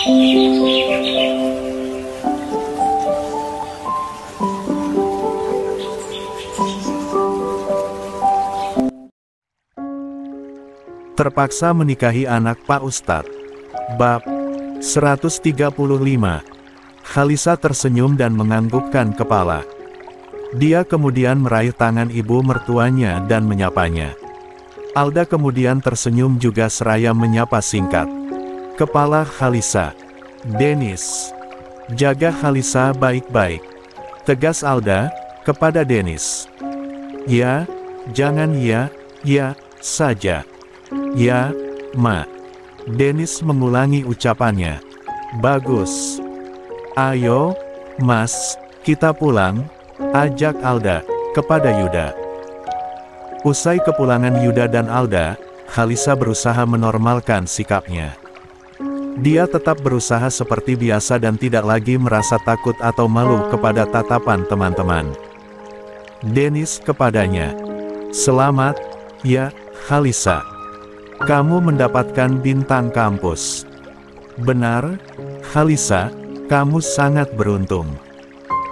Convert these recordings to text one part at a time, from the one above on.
Terpaksa menikahi anak Pak Ustadz. Bab 135 Khalisa tersenyum dan menganggukkan kepala. Dia kemudian meraih tangan ibu mertuanya dan menyapanya. Alda kemudian tersenyum juga seraya menyapa singkat. Kepala Khalisa. Denis. Jaga Khalisa baik-baik. Tegas Alda, kepada Denis. Ya, jangan ya, ya, saja. Ya, Ma. Dennis mengulangi ucapannya. Bagus. Ayo, Mas, kita pulang, ajak Alda, kepada Yuda. Usai kepulangan Yuda dan Alda, Khalisa berusaha menormalkan sikapnya. Dia tetap berusaha seperti biasa dan tidak lagi merasa takut atau malu kepada tatapan teman-teman. Dennis kepadanya. Selamat, ya, Khalisa. Kamu mendapatkan bintang kampus. Benar, Khalisa, kamu sangat beruntung.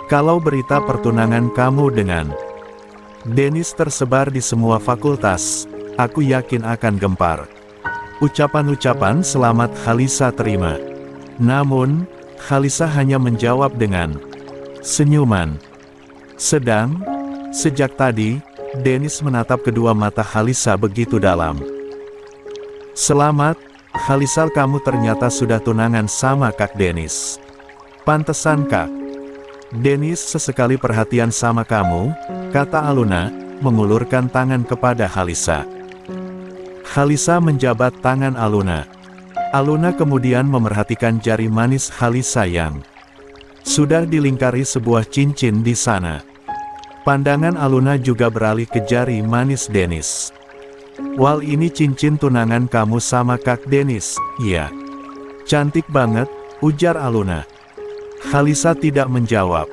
Kalau berita pertunangan kamu dengan Dennis tersebar di semua fakultas, aku yakin akan gempar. Ucapan-ucapan selamat Khalisa terima. Namun, Khalisa hanya menjawab dengan senyuman. Sedang, sejak tadi, Dennis menatap kedua mata Khalisa begitu dalam. Selamat, Khalisal kamu ternyata sudah tunangan sama Kak Denis. Pantesan Kak. Denis sesekali perhatian sama kamu, kata Aluna, mengulurkan tangan kepada Khalisa. Khalisa menjabat tangan Aluna. Aluna kemudian memerhatikan jari manis Khalisa yang sudah dilingkari sebuah cincin di sana. Pandangan Aluna juga beralih ke jari manis Denis. Wal ini cincin tunangan kamu sama Kak Denis, ya. Cantik banget, ujar Aluna. Khalisa tidak menjawab.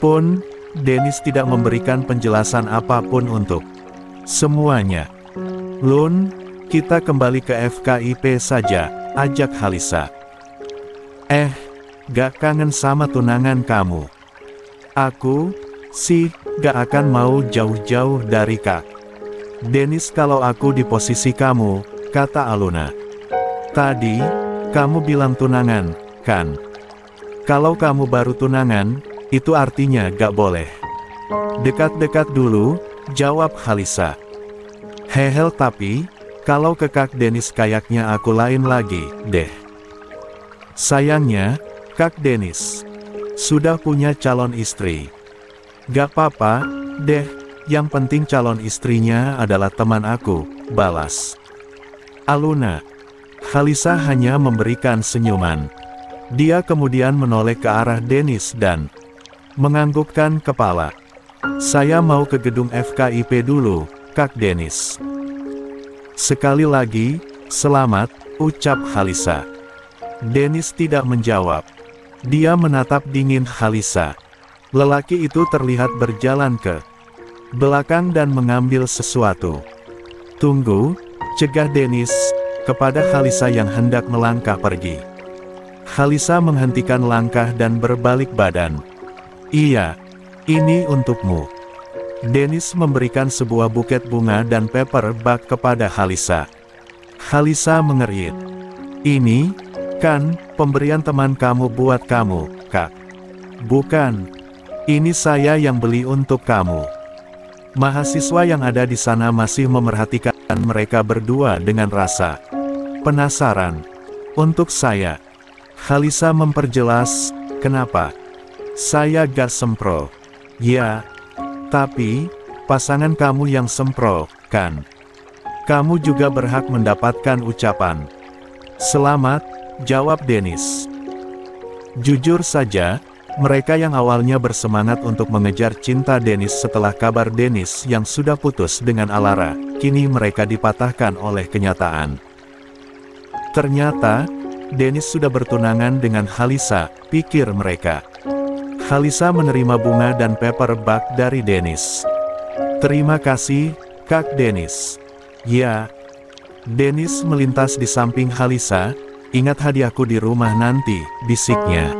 Pun, Denis tidak memberikan penjelasan apa pun untuk semuanya. Lun, kita kembali ke FKIP saja, ajak Khalisa. Eh, gak kangen sama tunangan kamu. Aku, sih, gak akan mau jauh-jauh dari kak. Denis kalau aku di posisi kamu, kata Aluna. Tadi, kamu bilang tunangan, kan? Kalau kamu baru tunangan, itu artinya gak boleh. Dekat-dekat dulu, jawab Khalisa. Hehel tapi, kalau ke Kak Denis kayaknya aku lain lagi, deh. Sayangnya, Kak Denis, sudah punya calon istri. Gak apa-apa, deh, yang penting calon istrinya adalah teman aku, balas. Aluna. Khalisa hanya memberikan senyuman. Dia kemudian menoleh ke arah Dennis dan menganggukkan kepala. Saya mau ke gedung FKIP dulu, Kak Dennis. Sekali lagi, selamat, ucap Khalisa. Dennis tidak menjawab. Dia menatap dingin Khalisa. Lelaki itu terlihat berjalan ke belakang dan mengambil sesuatu. Tunggu, cegah Dennis, kepada Khalisa yang hendak melangkah pergi. Khalisa menghentikan langkah dan berbalik badan. Iya, ini untukmu. Dennis memberikan sebuah buket bunga dan paper bag kepada Khalisa. Khalisa mengerit. Ini, kan, pemberian teman kamu buat kamu, kak. Bukan. Ini saya yang beli untuk kamu. Mahasiswa yang ada di sana masih memerhatikan mereka berdua dengan rasa penasaran. Untuk saya, Khalisa memperjelas, kenapa? Saya gak sempro. Ya, tapi, pasangan kamu yang sempro, kan? Kamu juga berhak mendapatkan ucapan. Selamat, jawab Dennis. Jujur saja, mereka yang awalnya bersemangat untuk mengejar cinta Dennis setelah kabar Dennis yang sudah putus dengan Alara, kini mereka dipatahkan oleh kenyataan. Ternyata, Dennis sudah bertunangan dengan Halisa, pikir mereka. Halisa menerima bunga dan paper bag dari Dennis. Terima kasih, Kak Dennis. Ya. Dennis melintas di samping Halisa, ingat hadiahku di rumah nanti, bisiknya.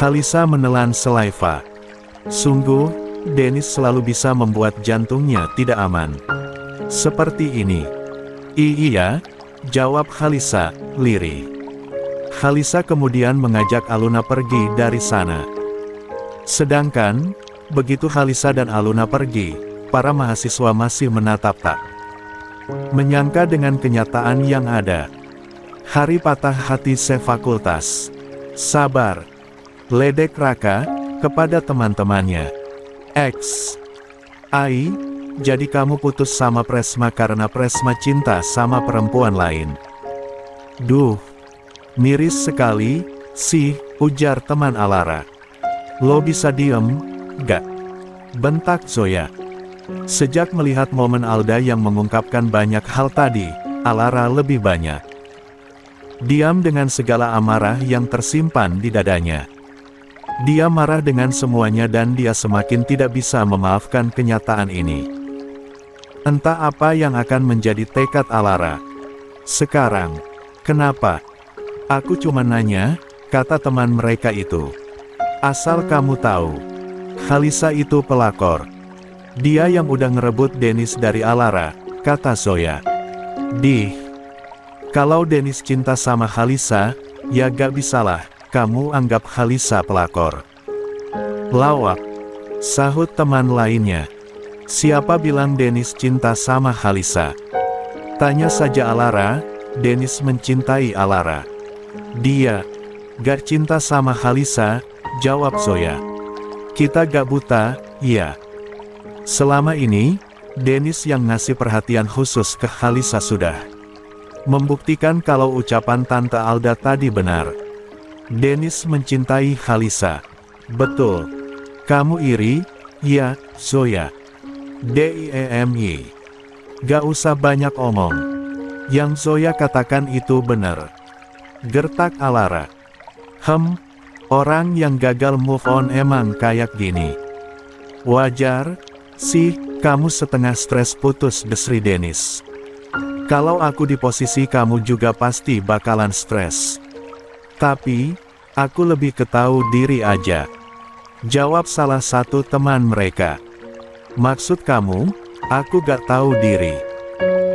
Khalisa menelan selaiva. Sungguh, Dennis selalu bisa membuat jantungnya tidak aman. Seperti ini. Iya, jawab Khalisa, lirih. Khalisa kemudian mengajak Aluna pergi dari sana. Sedangkan, begitu Khalisa dan Aluna pergi, para mahasiswa masih menatap tak. Menyangka dengan kenyataan yang ada. Hari patah hati sefakultas. Sabar. Ledek Raka, kepada teman-temannya. X. Ai, jadi kamu putus sama Presma karena Presma cinta sama perempuan lain. Duh, miris sekali, sih, ujar teman Alara. Lo bisa diem, gak? Bentak Zoya. Sejak melihat momen Alda yang mengungkapkan banyak hal tadi, Alara lebih banyak. Diam dengan segala amarah yang tersimpan di dadanya. Dia marah dengan semuanya dan dia semakin tidak bisa memaafkan kenyataan ini. Entah apa yang akan menjadi tekad Alara. Sekarang, kenapa? Aku cuma nanya, kata teman mereka itu. Asal kamu tahu, Khalisa itu pelakor. Dia yang udah ngerebut Dennis dari Alara, kata Zoya. Dih. Kalau Dennis cinta sama Khalisa, ya gak bisalah, kamu anggap Khalisa pelakor. Lawak. Sahut teman lainnya. Siapa bilang Dennis cinta sama Khalisa? Tanya saja Alara, Dennis mencintai Alara. Dia, gak cinta sama Khalisa, jawab Zoya. Kita gak buta, iya. Selama ini, Dennis yang ngasih perhatian khusus ke Khalisa sudah membuktikan kalau ucapan Tante Alda tadi benar. Dennis mencintai Khalisa. Betul. Kamu iri? Ya, Zoya. D-I-E-M-Y. Gak usah banyak omong. Yang Zoya katakan itu benar. Gertak Alara. Hem, orang yang gagal move on emang kayak gini. Wajar, sih, kamu setengah stres putus desri Dennis. Kalau aku di posisi kamu juga pasti bakalan stres. Tapi, aku lebih ketahu diri aja. Jawab salah satu teman mereka. Maksud kamu, aku gak tahu diri.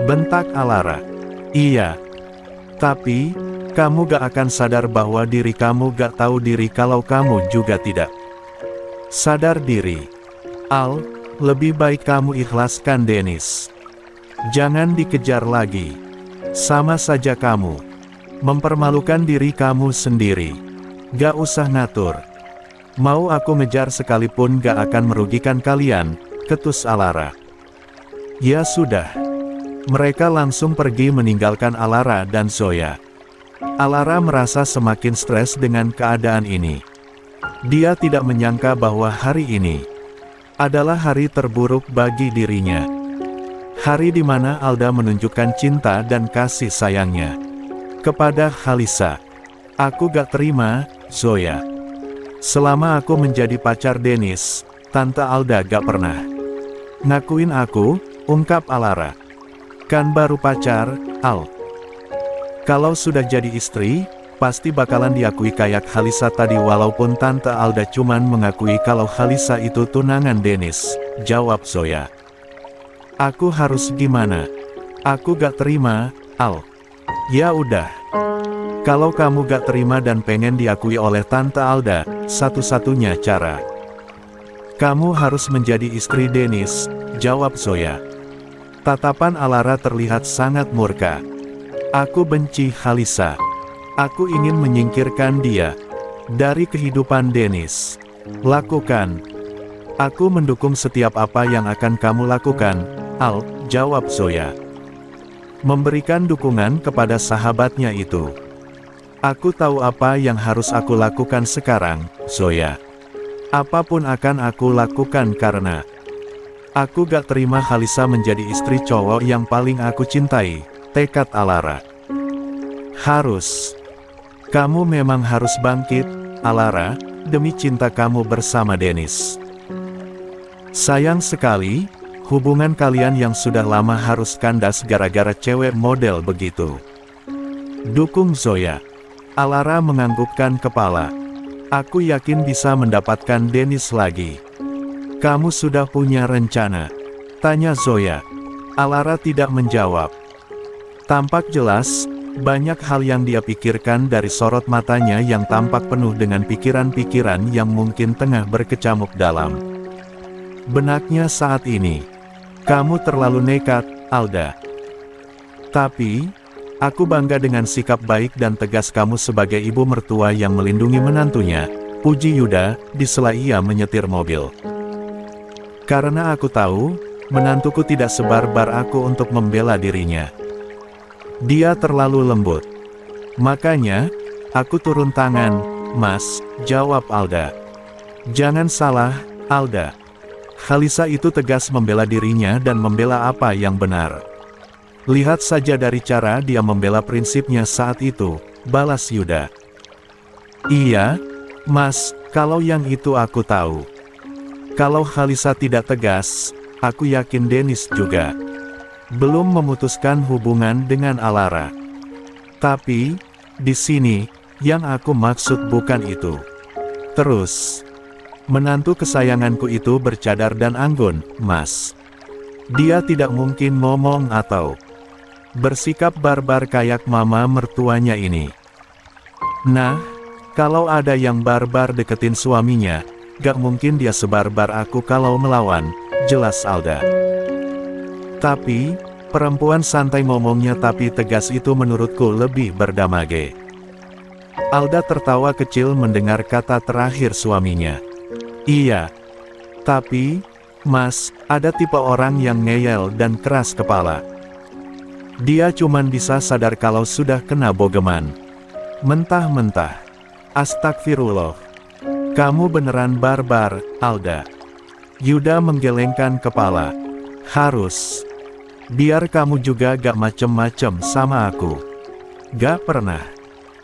Bentak Alara. Iya. Tapi, kamu gak akan sadar bahwa diri kamu gak tahu diri kalau kamu juga tidak. Sadar diri. Al, lebih baik kamu ikhlaskan Dennis. Jangan dikejar lagi. Sama saja kamu. Mempermalukan diri kamu sendiri. Gak usah ngatur. Mau aku ngejar sekalipun gak akan merugikan kalian, ketus Alara. Ya sudah. Mereka langsung pergi meninggalkan Alara dan Zoya. Alara merasa semakin stres dengan keadaan ini. Dia tidak menyangka bahwa hari ini, adalah hari terburuk bagi dirinya. Hari di mana Alda menunjukkan cinta dan kasih sayangnya kepada Khalisa. Aku gak terima, Zoya. Selama aku menjadi pacar Dennis, Tante Alda gak pernah ngakuin aku, ungkap Alara. Kan baru pacar, Al. Kalau sudah jadi istri, pasti bakalan diakui kayak Halisa tadi walaupun Tante Alda cuman mengakui kalau Halisa itu tunangan Dennis, jawab Zoya. Aku harus gimana? Aku gak terima, Al. Ya udah. Kalau kamu gak terima dan pengen diakui oleh Tante Alda, satu-satunya cara. Kamu harus menjadi istri Dennis, jawab Zoya. Tatapan Alara terlihat sangat murka. Aku benci Halisa. Aku ingin menyingkirkan dia dari kehidupan Dennis. Lakukan. Aku mendukung setiap apa yang akan kamu lakukan, Al, jawab Zoya. Memberikan dukungan kepada sahabatnya itu. Aku tahu apa yang harus aku lakukan sekarang, Zoya. Apa pun akan aku lakukan karena aku gak terima Halisa menjadi istri cowok yang paling aku cintai, tekad Alara. Harus. Kamu memang harus bangkit, Alara, demi cinta kamu bersama Dennis. Sayang sekali, hubungan kalian yang sudah lama harus kandas gara-gara cewek model begitu. Dukung Zoya. Alara menganggukkan kepala. Aku yakin bisa mendapatkan Dennis lagi. Kamu sudah punya rencana? Tanya Zoya. Alara tidak menjawab. Tampak jelas, banyak hal yang dia pikirkan dari sorot matanya yang tampak penuh dengan pikiran-pikiran yang mungkin tengah berkecamuk dalam. Benaknya saat ini. Kamu terlalu nekat, Alda. Tapi, Aku bangga dengan sikap baik dan tegas kamu sebagai ibu mertua yang melindungi menantunya, puji Yuda, di sela ia menyetir mobil. Karena aku tahu, menantuku tidak sebarbar aku untuk membela dirinya. Dia terlalu lembut. Makanya, aku turun tangan, Mas, jawab Alda. Jangan salah, Alda. Khalisa itu tegas membela dirinya dan membela apa yang benar. Lihat saja dari cara dia membela prinsipnya saat itu, balas Yuda. Iya, mas, kalau yang itu aku tahu. Kalau Khalisa tidak tegas, aku yakin Dennis juga. Belum memutuskan hubungan dengan Alara. Tapi, di sini, yang aku maksud bukan itu. Terus, menantu kesayanganku itu bercadar dan anggun, mas. Dia tidak mungkin ngomong atau bersikap barbar kayak mama mertuanya ini. Nah, kalau ada yang barbar deketin suaminya, gak mungkin dia sebarbar aku kalau melawan, jelas Alda. Tapi, perempuan santai ngomongnya tapi tegas itu menurutku lebih berdamage. Alda tertawa kecil mendengar kata terakhir suaminya. Iya. Tapi, Mas, ada tipe orang yang ngeyel dan keras kepala. Dia cuman bisa sadar kalau sudah kena bogeman. Mentah-mentah. Astagfirullah. Kamu beneran barbar, Alda. Yuda menggelengkan kepala. Harus. Biar kamu juga gak macem-macem sama aku. Gak pernah.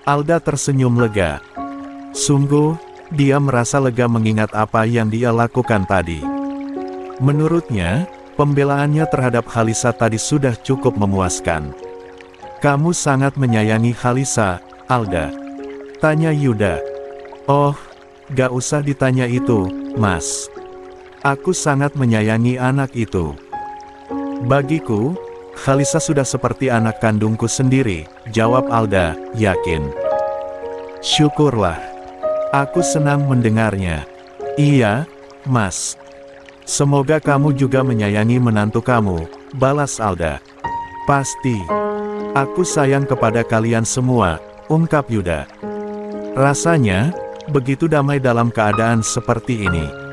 Alda tersenyum lega. Sungguh, dia merasa lega mengingat apa yang dia lakukan tadi. Menurutnya, Pembelaannya terhadap Halisa tadi sudah cukup memuaskan. Kamu sangat menyayangi Halisa, Alda. Tanya Yuda. Oh, gak usah ditanya itu, mas. Aku sangat menyayangi anak itu. Bagiku, Halisa sudah seperti anak kandungku sendiri, jawab Alda, yakin. Syukurlah. Aku senang mendengarnya. Iya, mas, Semoga kamu juga menyayangi menantu kamu, balas Alda. Pasti. Aku sayang kepada kalian semua, ungkap Yuda. Rasanya, begitu damai dalam keadaan seperti ini.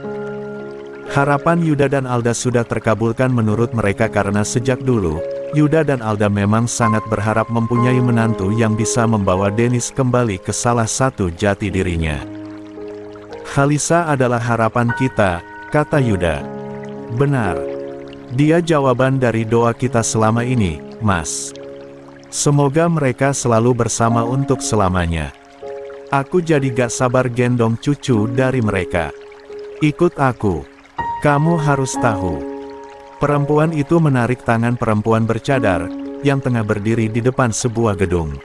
Harapan Yuda dan Alda sudah terkabulkan menurut mereka karena sejak dulu, Yuda dan Alda memang sangat berharap mempunyai menantu yang bisa membawa Dennis kembali ke salah satu jati dirinya. Khalisa adalah harapan kita, kata Yuda. Benar. Dia jawaban dari doa kita selama ini, Mas. Semoga mereka selalu bersama untuk selamanya. Aku jadi gak sabar gendong cucu dari mereka. Ikut aku. Kamu harus tahu. Perempuan itu menarik tangan perempuan bercadar, yang tengah berdiri di depan sebuah gedung.